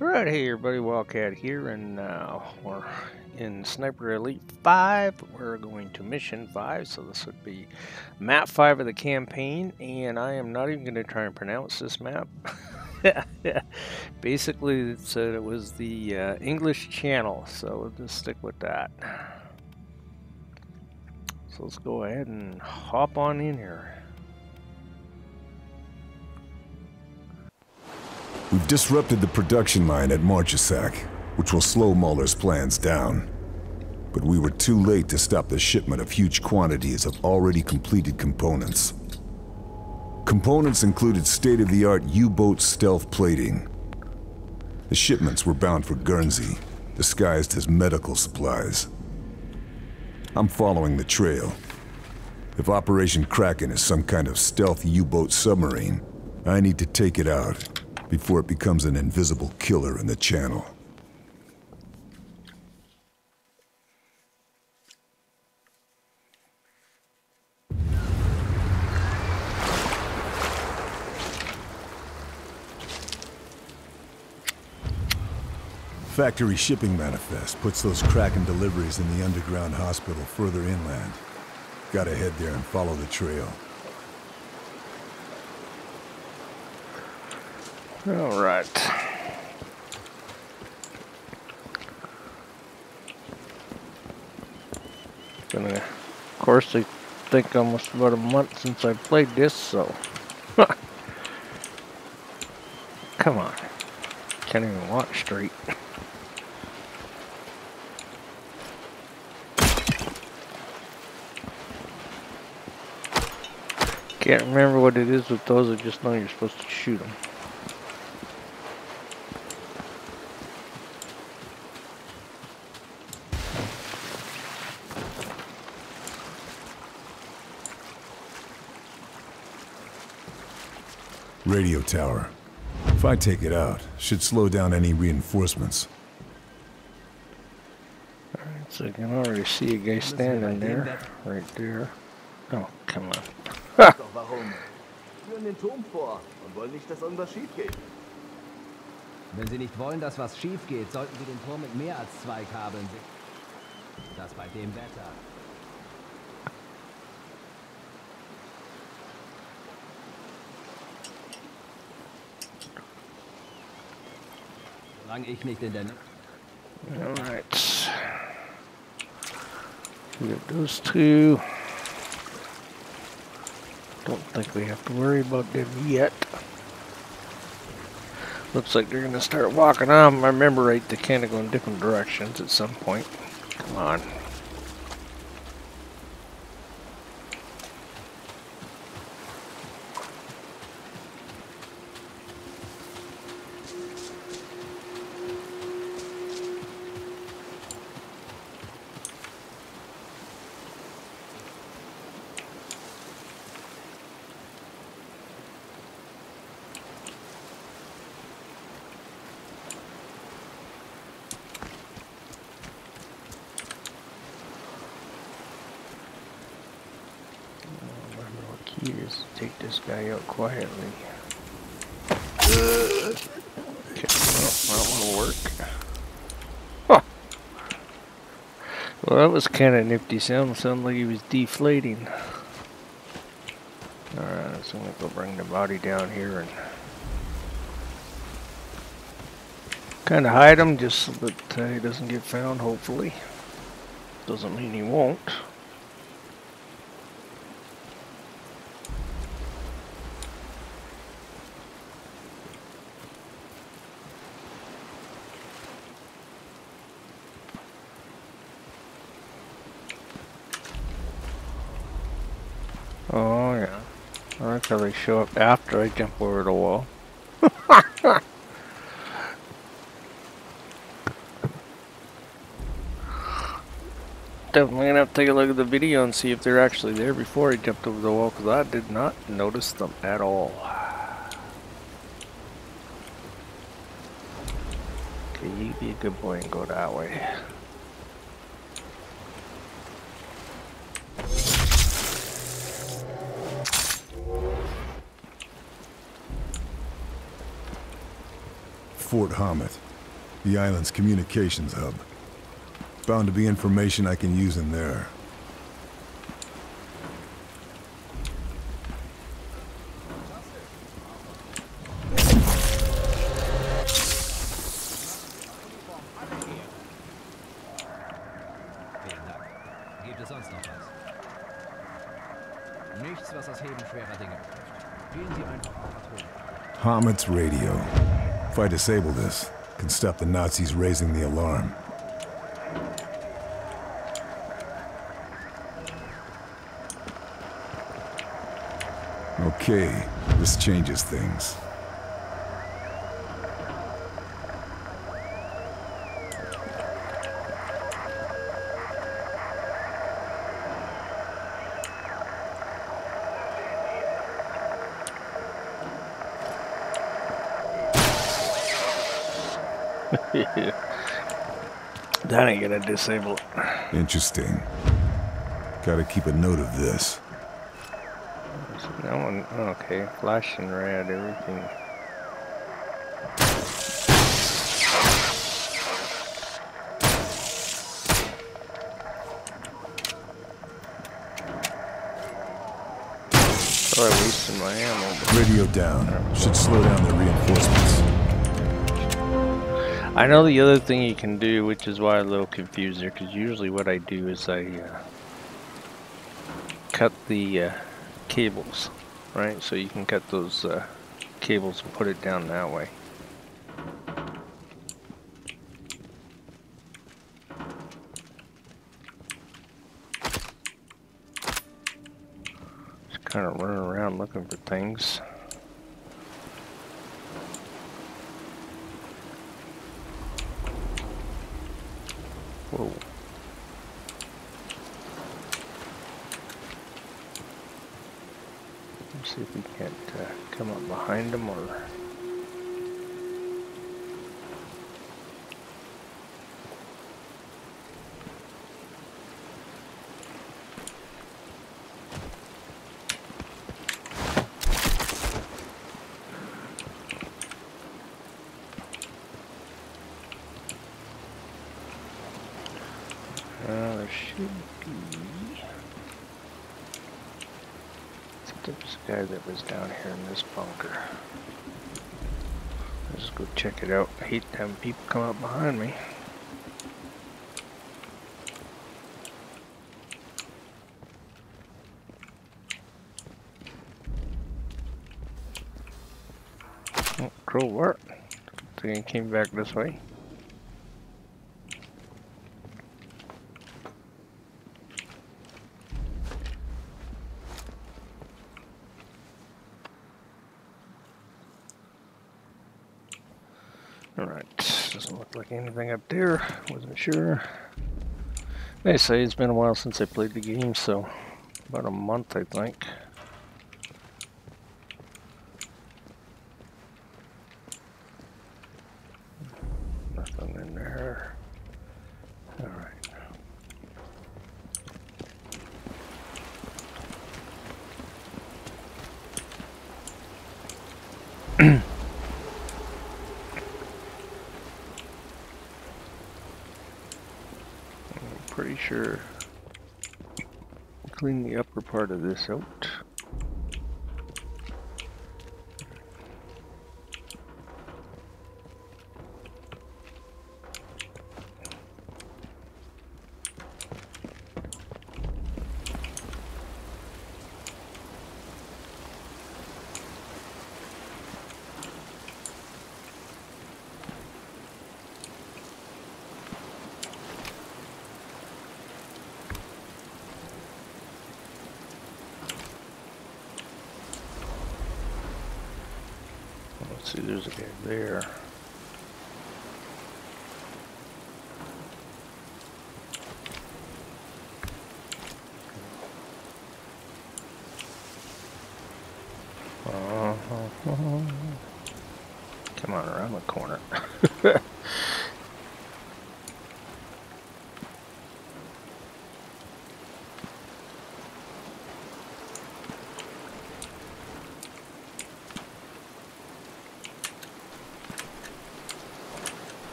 Right, hey everybody, Wildcat here, and uh, we're in Sniper Elite 5. We're going to Mission 5, so this would be map 5 of the campaign, and I am not even going to try and pronounce this map. Basically, it said it was the uh, English Channel, so we'll just stick with that. So let's go ahead and hop on in here. We've disrupted the production line at Marchesac, which will slow Möller's plans down. But we were too late to stop the shipment of huge quantities of already completed components. Components included state-of-the-art U-boat stealth plating. The shipments were bound for Guernsey, disguised as medical supplies. I'm following the trail. If Operation Kraken is some kind of stealth U-boat submarine, I need to take it out before it becomes an invisible killer in the channel. Factory shipping manifest puts those Kraken deliveries in the underground hospital further inland. Gotta head there and follow the trail. All right. Of course, I think almost about a month since I played this, so. Come on. Can't even walk straight. Can't remember what it is with those, I just know you're supposed to shoot them. Radio tower. If I take it out, should slow down any reinforcements. Alright, so I can already see a guy standing there. Right there. Oh, come on. Doch warum? Wir führen den Turm vor und wollen nicht, dass irgendwas schief geht. Wenn Sie nicht wollen, dass was schief geht, sollten Sie den Turm mit mehr als zwei Kabeln sichern. Das bei dem Wetter. Ich nicht in der... Alright. Got those two. Don't think we have to worry about them yet. Looks like they're gonna start walking on. I remember right, they kind of go in different directions at some point. Come on. Remember what key is to take this guy out quietly. Okay, well, that won't work. Huh. Well, that was kind of nifty sound. Sounded like he was deflating. Alright, so I'm gonna go bring the body down here and kind of hide him just so that uh, he doesn't get found, hopefully. Doesn't mean he won't. Oh yeah. How they show up after I jump over the wall. Definitely gonna have to take a look at the video and see if they're actually there before I jumped over the wall because I did not notice them at all. Okay, you be a good boy and go that way. Fort Hommet. The island's communications hub. Bound to be information I can use in there. Vielen Dank. Gibt es sonst noch was? Nichts, was das Heben schwerer Dinge betrifft. Gehen Sie einfach auf radio. If I disable this, can stop the Nazis raising the alarm. Okay, this changes things. That ain't gonna disable it. Interesting. Gotta keep a note of this. That one, okay. Flashing red, everything. Probably wasting my ammo. Radio down. Should slow down the reinforcements. I know the other thing you can do, which is why I'm a little confused there, because usually what I do is I uh, cut the uh, cables, right? So you can cut those uh, cables and put it down that way. Just kind of running around looking for things. Whoa. Let's see if we can't uh, come up behind them or. Uh, there should be. A guy that was down here in this bunker. Let's go check it out. I hate having people come up behind me. Oh, crow work. Think he came back this way. Alright, doesn't look like anything up there. Wasn't sure. They say it's been a while since I played the game, so about a month, I think. Nothing in there. Alright. pretty sure clean the upper part of this out. Let's see, there's a guy there. Uh-huh. Come on around the corner.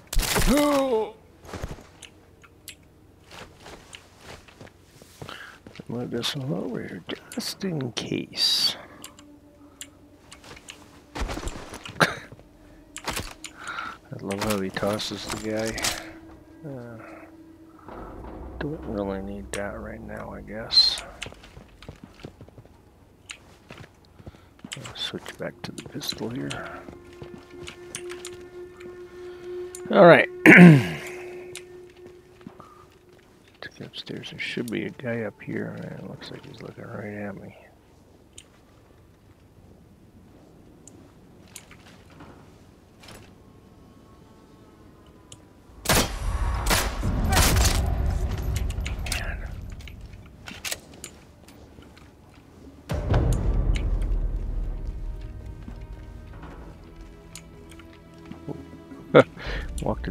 Oh. Move this one over here just in case. I love how he tosses the guy. Uh, don't really need that right now, I guess. I'll switch back to the pistol here. All right. Took upstairs. There should be a guy up here. It looks like he's looking right at me.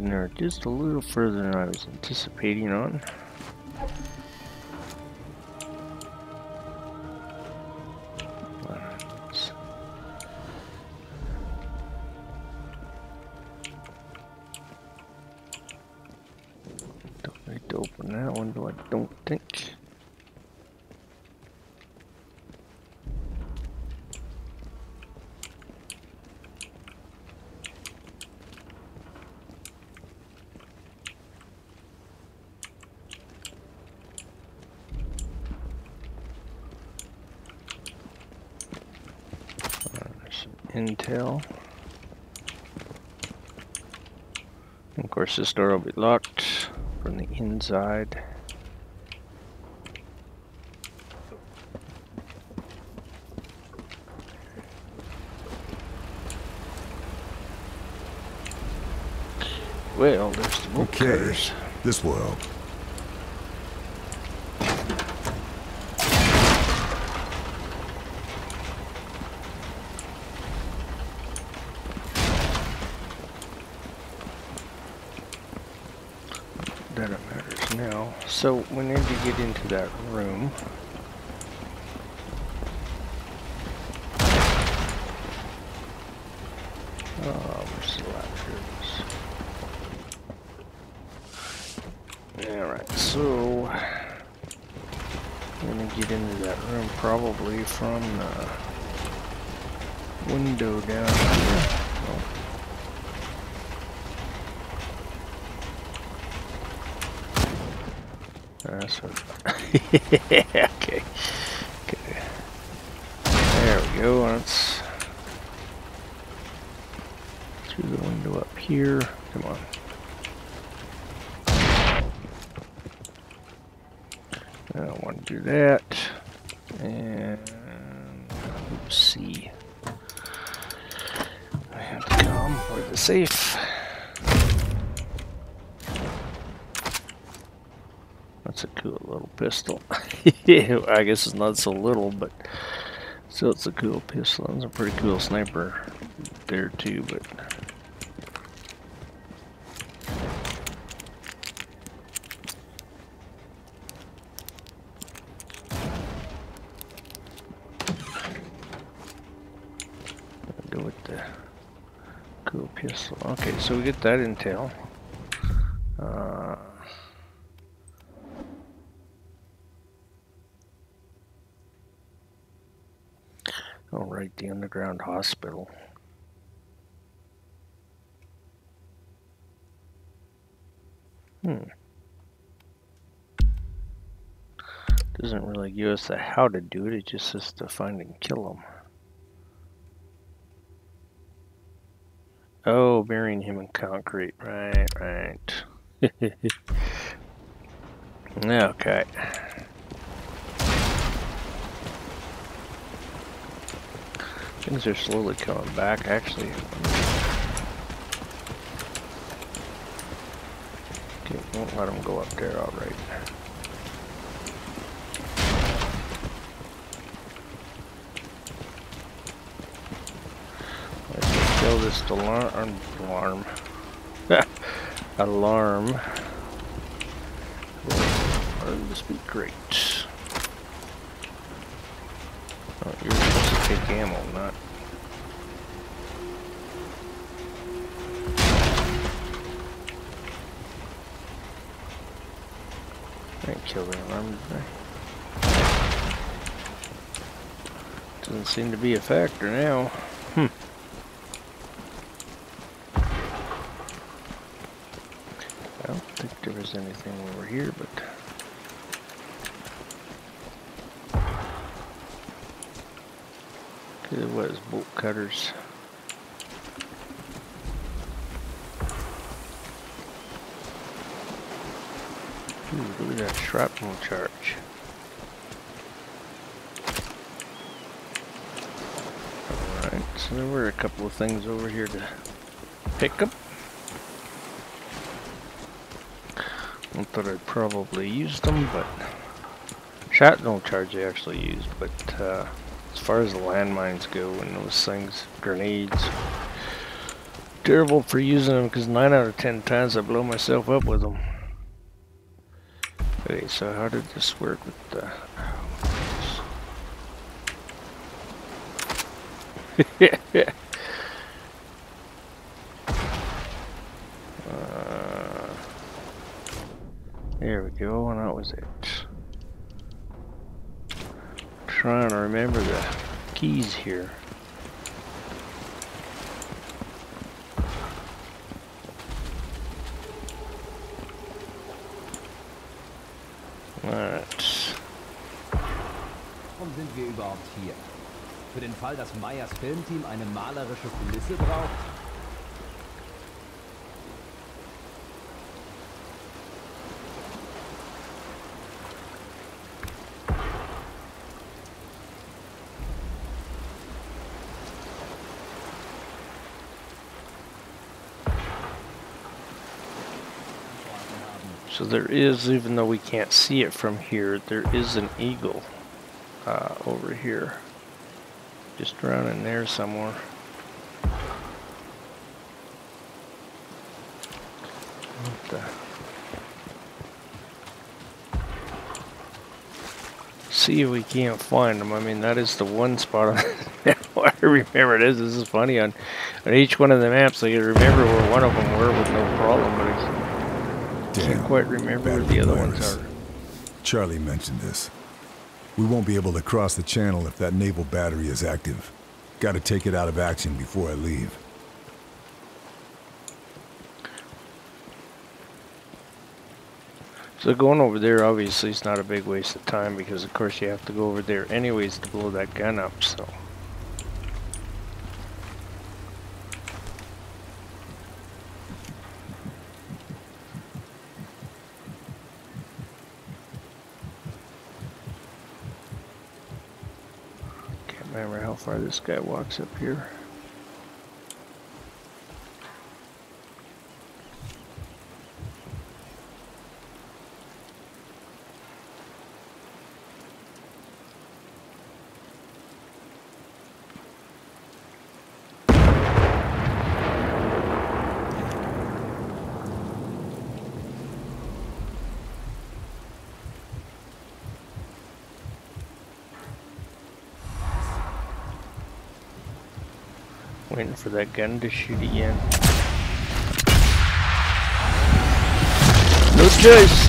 There just a little further than I was anticipating on. Intel. Of course, this door will be locked from the inside. Well, there's the book Okay, this will help. That it matters now. So we need to get into that room. Oh, where's the. Alright, so we're gonna get into that room probably from the window down here. Oh. That's what. okay. Okay. There we go. Let's through the window up here. Come on. I don't want to do that. And let's see. I have to come for the safe. That's a cool little pistol. I guess it's not so little, but still it's a cool pistol. It's a pretty cool sniper there too, but go with the cool pistol. Okay, so we get that intel. Uh, All right, the underground hospital. Hmm. Doesn't really give us the how to do it, it just says to find and kill them. Oh, burying him in concrete. Right, right. okay. Things are slowly coming back, actually. Okay, won't let them go up there, alright. Let's kill this alarm. Alarm. alarm. Alarm, this be great. ammo, not... I didn't kill the alarm, did I? Doesn't seem to be a factor now. Hmm. I don't think there was anything over here, but... what is bolt cutters? Ooh, look at that shrapnel charge. Alright, so there were a couple of things over here to pick up. I thought I'd probably use them, but shrapnel charge I actually used, but uh, far as the landmines go and those things, grenades, terrible for using them because 9 out of 10 times I blow myself up with them. Okay, so how did this work with the... uh, there we go, and that was it. Trying to remember the keys here. Alright. Warum sind wir überhaupt hier? Für den Fall, dass Meyers Filmteam eine malerische Kulisse braucht? So there is, even though we can't see it from here, there is an eagle uh, over here. Just around in there somewhere. See if we can't find them. I mean, that is the one spot on I remember it is. This is funny. On, on each one of the maps, I can remember where one of them were with no problem, but. Can't quite remember where battery the other ones are. Charlie mentioned this. We won't be able to cross the channel if that naval battery is active. Gotta take it out of action before I leave. So going over there obviously is not a big waste of time because of course you have to go over there anyways to blow that gun up, so. Can't remember how far this guy walks up here. Waiting for that gun to shoot again. No choice!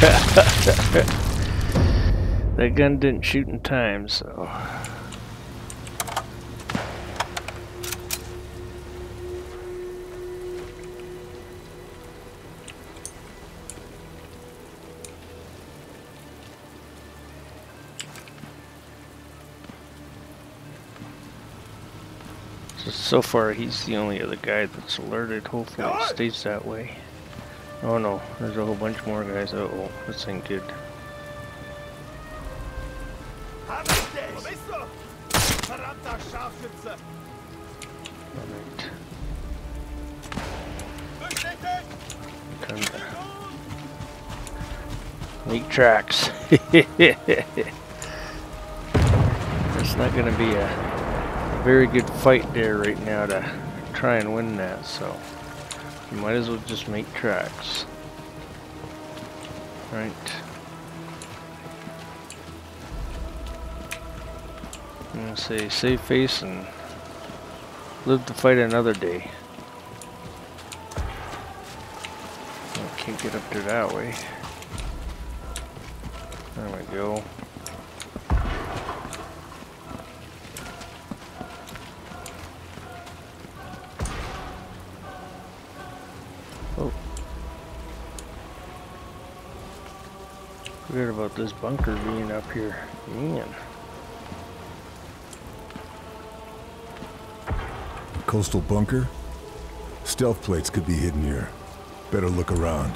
that gun didn't shoot in time, so. So, far, he's the only other guy that's alerted. Hopefully, it stays that way. Oh no, there's a whole bunch more guys. Uh oh, this ain't good. Hab ich dich! Wo bist du? Verdammter Scharfschütze! Alright, make tracks. It's not gonna be a very good fight there right now to try and win that, so you might as well just make tracks. Right. I'm gonna say save face and live to fight another day. I can't get up there that way. There we go. Forgot about this bunker being up here. Man. Coastal bunker? Stealth plates could be hidden here. Better look around.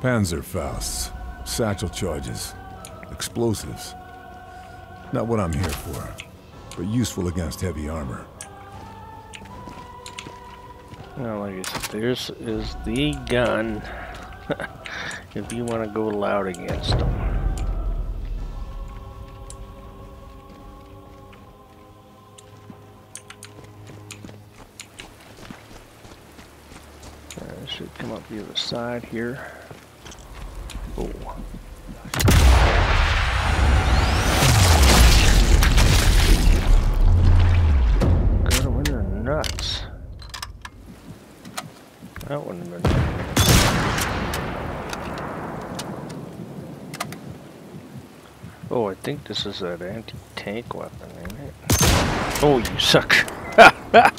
Panzerfausts, satchel charges, explosives. Not what I'm here for, but useful against heavy armor. Like I said, this is the gun if you want to go loud against them. Should come up the other side here. Oh. I think this is that anti-tank weapon, ain't it? Oh, you suck. I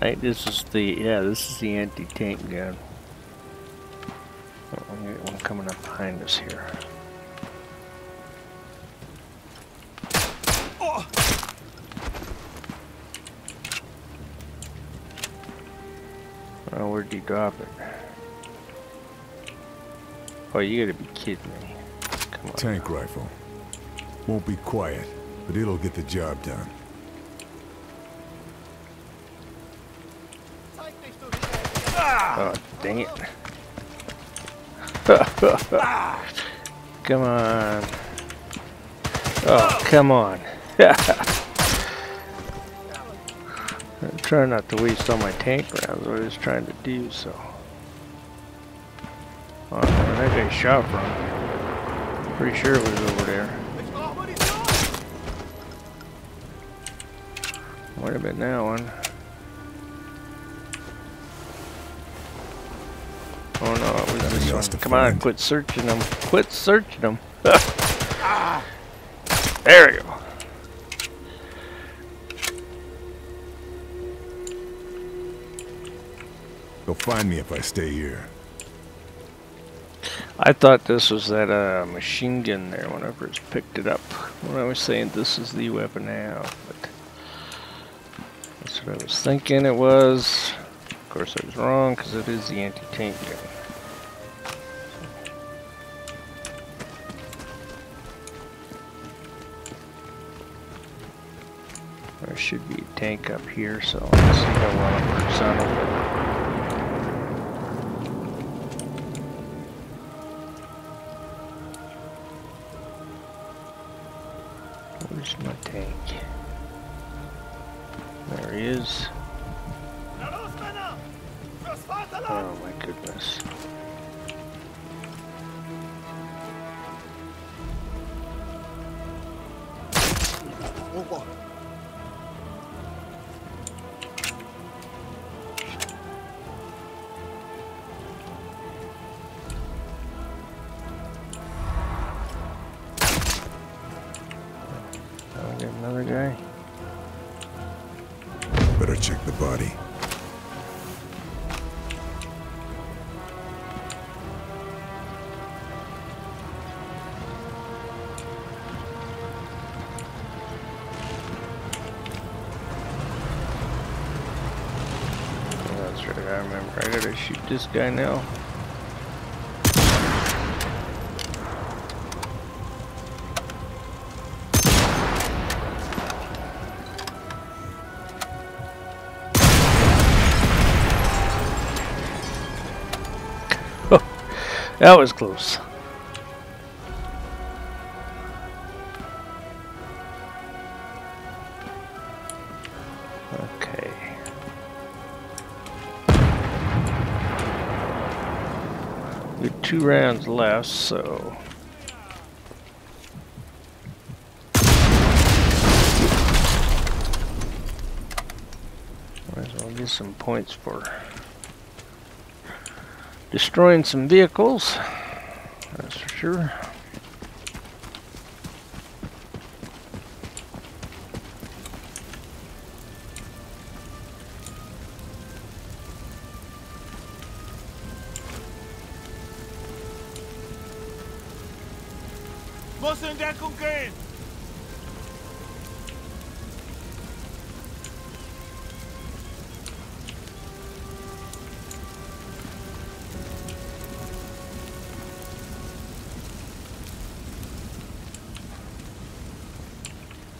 think this is the, yeah, this is the anti-tank gun. Oh, getting one coming up behind us here. Drop it? Oh, you gotta be kidding me. Come on. Tank rifle. Won't be quiet, but it'll get the job done. Oh, dang it. come on. Oh, come on. I'm trying not to waste all my tank rounds, what I was just trying to do, so. Oh, that guy shot from. Pretty sure it was over there. Might have been that one. Oh no, it was this one. Come on, quit searching them. Quit searching them. there we go. Find me if I stay here. I thought this was that uh, machine gun there when I first picked it up. When I was saying this is the weapon now, but that's what I was thinking it was. Of course, I was wrong because it is the anti-tank gun. There should be a tank up here, so let's see how well it works on. I'll get another guy. Better check the body. That's right, I remember. I gotta shoot this guy now. That was close. Okay. We have two rounds left, so... Might as well get some points for destroying some vehicles. That's for sure.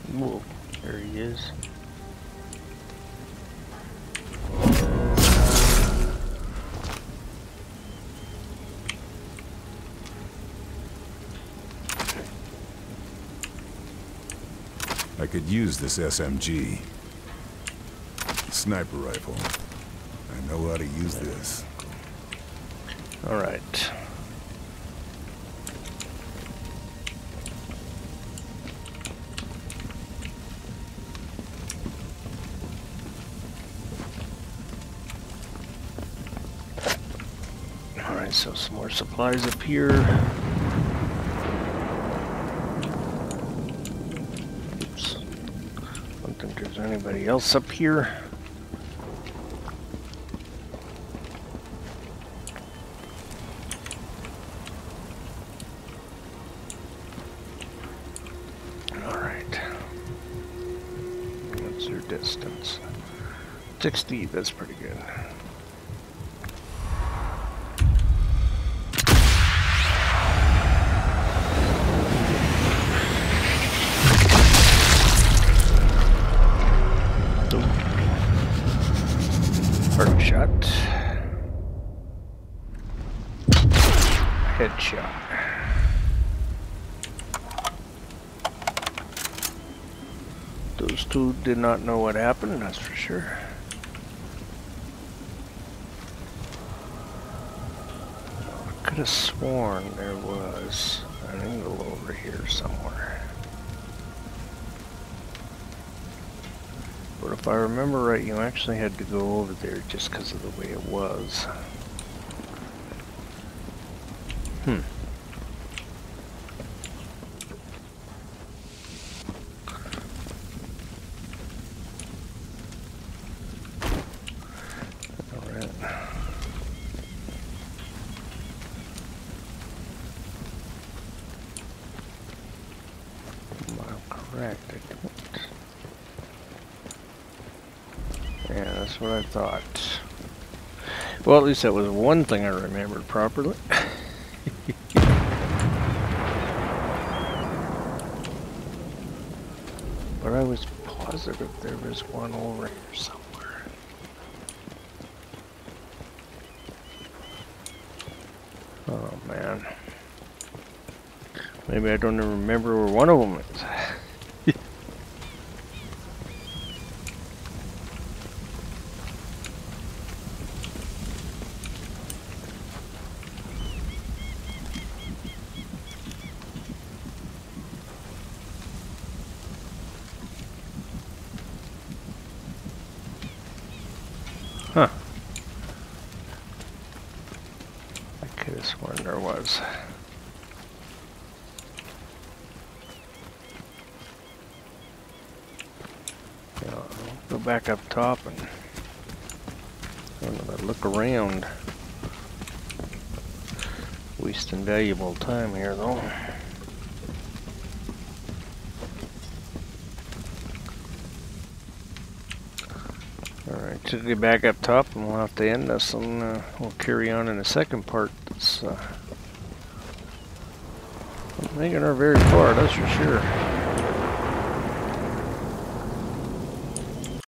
Whoa, there he is. I could use this SMG. Sniper rifle. I know how to use this. All so some more supplies up here. Oops. Don't think there's anybody else up here. All right. What's your distance? 60, that's pretty good. Hard shot. Headshot. Those two did not know what happened, that's for sure. I could have sworn there was an angle over here somewhere. But if I remember right, you actually had to go over there just because of the way it was. Hmm. Alright. Am I correct? I don't. Yeah, that's what I thought. Well, at least that was one thing I remembered properly. but I was positive there was one over here somewhere. Oh man. Maybe I don't even remember where one of them is. Huh. I have there was. Go back up top and look around. Wasting valuable time here though. Alright, to get back up top and we'll have to end this and uh, we'll carry on in the second part. Uh, making her very far, that's for sure.